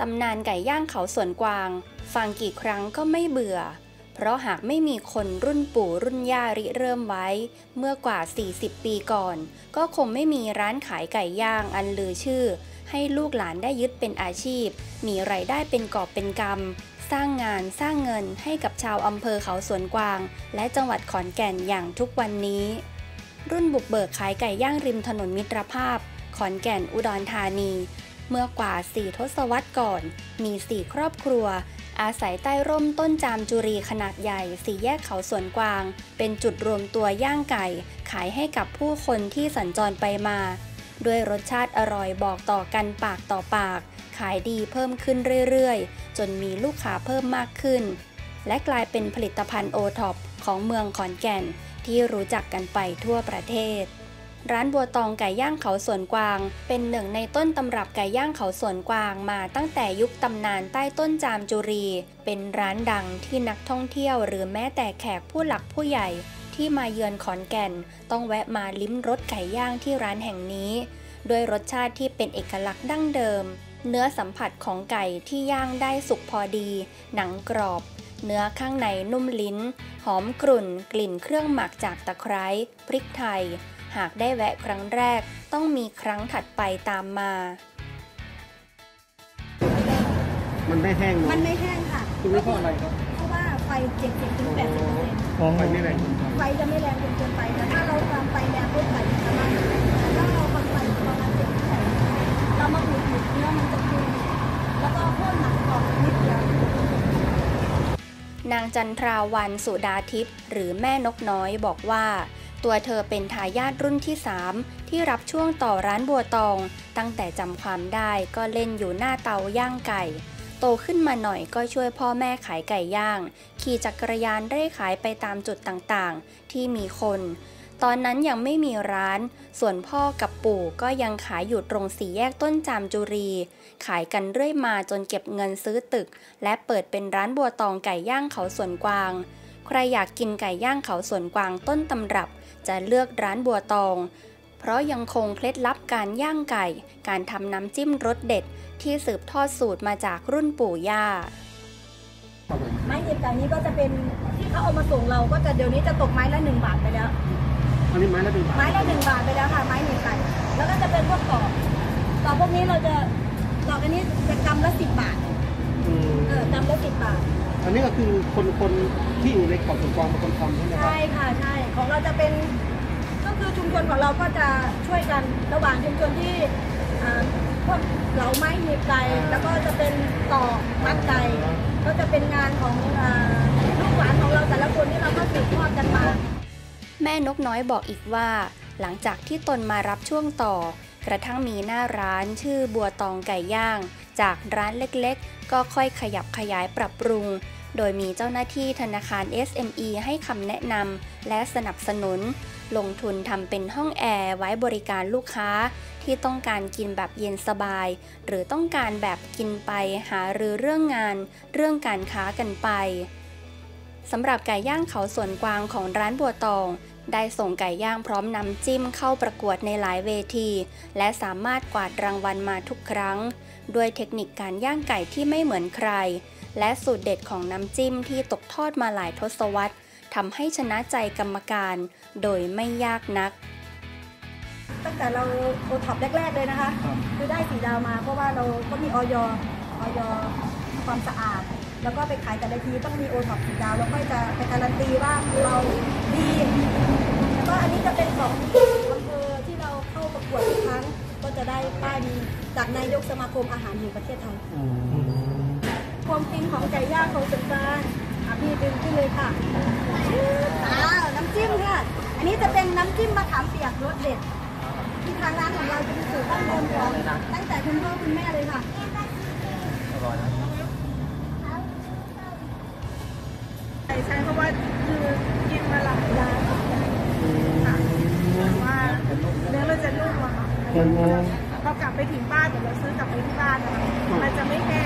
ตำนานไก่ย่างเขาสวนกวาง ฟังกี่ครั้งก็ไม่เบื่อ เพราะหากไม่มีคนรุ่นปู่รุ่นย่าริเริ่มไว้ เมื่อกว่า 40 ปีก่อน ก็คงไม่มีร้านขายไก่ย่างอันลือชื่อ ให้ลูกหลานได้ยึดเป็นอาชีพ มีไรายได้เป็นกอบเป็นกำสร้างงานสร้างเงินให้กับชาวอำเภอเขาสวนกวาง และจังหวัดขอนแก่นอย่างทุกวันนี้ รุ่นบุกเบิกขายไก่ย่างริมถนนมิตรภาพ ขอนแก่นอุดรธานี เมื่อกว่า4ทศวรรษก่อน มี4ครอบครัว อาศัยใต้ร่มต้นจามจุรีขนาดใหญ่สี่แยกเขาสวนกวาง เป็นจุดรวมตัวย่างไก่ ขายให้กับผู้คนที่สัญจรไปมา ด้วยรสชาติอร่อยบอกต่อกันปากต่อปาก ขายดีเพิ่มขึ้นเรื่อยๆ จนมีลูกค้าเพิ่มมากขึ้น และกลายเป็นผลิตภัณฑ์โอท็อปของเมืองขอนแก่น ที่รู้จักกันไปทั่วประเทศ ร้านบัวตองไก่ย่างเขาสวนกวาง เป็นหนึ่งในต้นตำรับไก่ย่างเขาสวนกวางมาตั้งแต่ยุคตำนานใต้ต้นจามจุรี เป็นร้านดังที่นักท่องเที่ยวหรือแม้แต่แขกผู้หลักผู้ใหญ่ ที่มาเยือนขอนแก่น ต้องแวะมาลิ้มรสไก่ย่างที่ร้านแห่งนี้ ด้วยรสชาติที่เป็นเอกลักษณ์ดั้งเดิม เนื้อสัมผัสของไก่ที่ย่างได้สุกพอดี หนังกรอบ เนื้อข้างในนุ่มลิ้น หอมกรุ่นกลิ่นเครื่องหมักจากตะไคร้พริกไทย หากได้แวะครั้งแรก ต้องมีครั้งถัดไปตามมา มันไม่แห้งมันไม่แห้งค่ะคุณไม่เพราะอะไรครับ เพราะว่าไฟ70ถึง80เปอร์เซ็นต์ไฟไม่แรงไฟจะไม่แรงจนเกินไปแต่ถ้าเราทำไฟแรงปุ๊บไฟมันจะไหม้แต่ถ้าเราทำไฟประมาณ70ถึง80เรามาหมุนหมุนเนื้อมันจะฟูแล้วก็เพิ่มหนังกรอบนิดเดียว นางจันทราวันสุดาทิพย์หรือแม่นกน้อยบอกว่า ตัวเธอเป็นทายาทรุ่นที่ 3 ที่รับช่วงต่อร้านบัวตอง ตั้งแต่จำความได้ก็เล่นอยู่หน้าเตาย่างไก่ โตขึ้นมาหน่อยก็ช่วยพ่อแม่ขายไก่ย่าง ขี่จักรยานเร่ขายไปตามจุดต่างๆ ที่มีคน ตอนนั้นยังไม่มีร้าน ส่วนพ่อกับปู่ก็ยังขายอยู่ตรงสี่แยกต้นจามจุรี ขายกันเรื่อยมาจนเก็บเงินซื้อตึก และเปิดเป็นร้านบัวตองไก่ย่างเขาสวนกวาง ใครอยากกินไก่ย่างเขาสวนกวางต้นตำรับ จะเลือกร้านบัวตอง เพราะยังคงเคล็ดลับการย่างไก่ การทำน้ำจิ้มรสเด็ด ที่สืบทอดสูตรมาจากรุ่นปู่ย่าไม้เห็ดไก่นี้ก็จะเป็นที่เขาเอามาส่งเราก็จะเดี๋ยวนี้จะตกไม้ละหนึ่งบาทไปแล้ว อันนี้ไม้ละหนึ่งบาทไม้ละหนึ่งบาทไปแล้วค่ะ ไม้เห็ดไก่แล้วก็จะเป็นพวกต่อต่อพวกนี้เราจะต่อกันนี้จะกำละสิบบาทอืมเออกำละสิบบาท อันนี้ก็คือคนคนที่อยู่ในเกาะสุนกวางเป็นคนทำใช่ไหมครับ ใช่ค่ะใช่ของเราจะเป็นก็คือชุมชนของเราก็จะช่วยกันระหว่างชุมชนที่อ่าพวกเหลาไม้หีบไก่แล้วก็จะเป็นต่อมัดไก่ก็จะเป็นงานของอ่าลูกหลานของเราแต่ละคนที่เราก็สืบทอดกันมา แม่นกน้อยบอกอีกว่า หลังจากที่ตนมารับช่วงต่อ กระทั่งมีหน้าร้านชื่อบัวตองไก่ย่าง จากร้านเล็กๆ ก็ค่อยขยับขยายปรับปรุง โดยมีเจ้าหน้าที่ธนาคาร SME ให้คำแนะนำและสนับสนุน ลงทุนทำเป็นห้องแอร์ไว้บริการลูกค้าที่ต้องการกินแบบเย็นสบาย หรือต้องการแบบกินไปหารือเรื่องงาน เรื่องการค้ากันไปสำหรับไก่ย่างเขาสวนกวางของร้านบัวตอง ได้ส่งไก่ย่างพร้อมน้ำจิ้มเข้าประกวดในหลายเวที และสามารถกวาดรางวัลมาทุกครั้ง ด้วยเทคนิคการย่างไก่ที่ไม่เหมือนใคร และสูตรเด็ดของน้ำจิ้มที่ตกทอดมาหลายทศวรรษทำให้ชนะใจกรรมการ โดยไม่ยากนัก ตั้งแต่เราโอท็อปแรก ๆ เลยนะคะ คือได้สีดาวมาเพราะว่าเราก็มีออยออยความสะอาด แล้วก็ไปขายแต่ละทีต้องมีโอท็อปสีดาวแล้วค่อยจะไปการันตีว่าเราดีแล้วก็อันนี้จะเป็นของอำเภอที่เราเข้าประกวดทุกครั้งก็จะได้ป้ายดีจากนายกสมาคมอาหารแห่งประเทศไทยอืมความจริงของไก่ย่างของสวนกลางอะพี่ดึงขึ้นเลยค่ะอ้าวน้ำจิ้มค่ะอันนี้จะเป็นน้ำจิ้มมะขามเปียกรสเด็ดที่ทางร้านของเราจะเป็นสูตรตั้งเดิมของตั้งแต่คุณพ่อคุณแม่เลยค่ะใช่ใช่เพราะว่าคือกินมาหลายร้านค่ะแต่ว่าเนื้อมันจะนุ่มอะค่ะอืมพอกลับไปถึงบ้านเดี๋ยวเราซื้อกลับไปที่บ้านอะมันจะไม่แห้ง